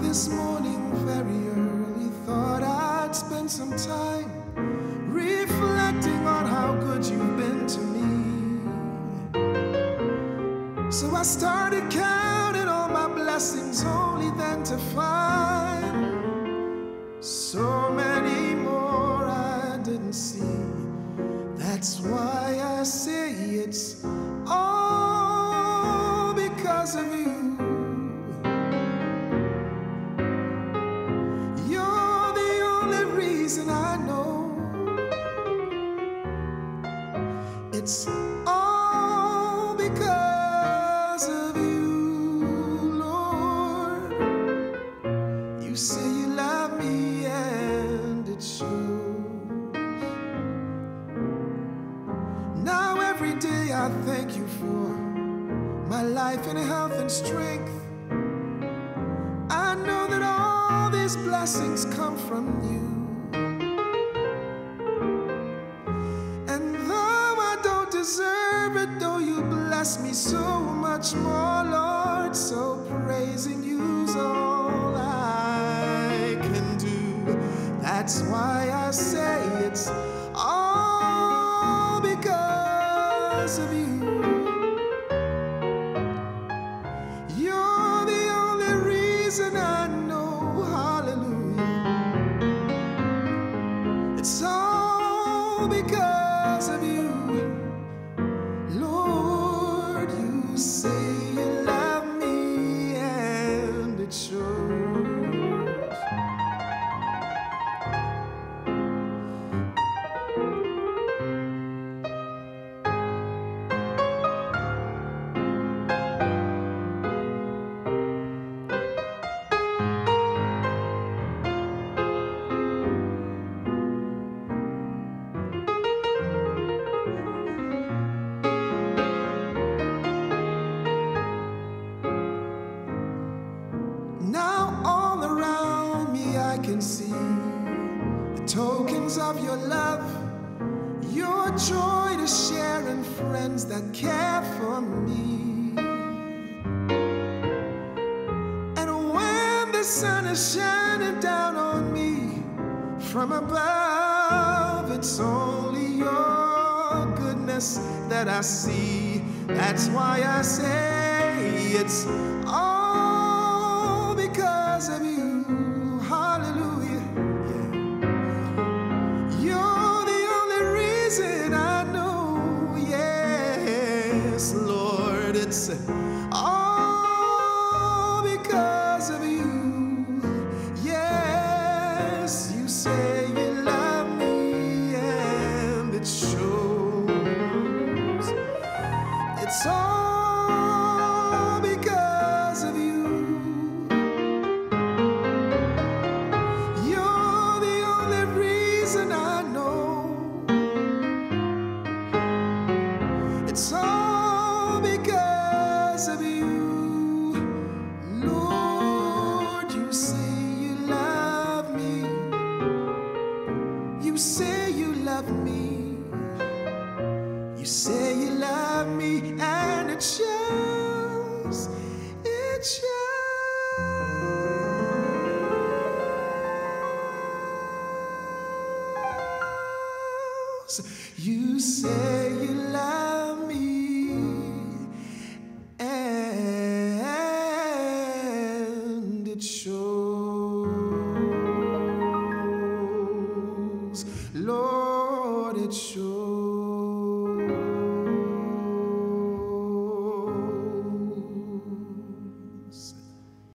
this morning very early. Thought I'd spend some time reflecting on how good you've been to me. So I started counting all my blessings, only then to find so many It's all because of you, Lord. You say you love me and it shows. Now every day I thank you for my life and health and strength. I know that all these blessings come from you. You bless me so much more, Lord, so praising you's all I can do. That's why I say it's all because of you. You're the only reason I know, hallelujah. It's all because of you. Can see the tokens of your love, your joy to share, and friends that care for me. And when the sun is shining down on me from above, it's only your goodness that I see. That's why I say it's all Lord, all because of you. Yes, you say you love me, and it shows. It's all because of you. You're the only reason I know. It's all you. Lord, you say you love me. You say you love me. You say you love me, and it shows. It shows. you say you love It's sure.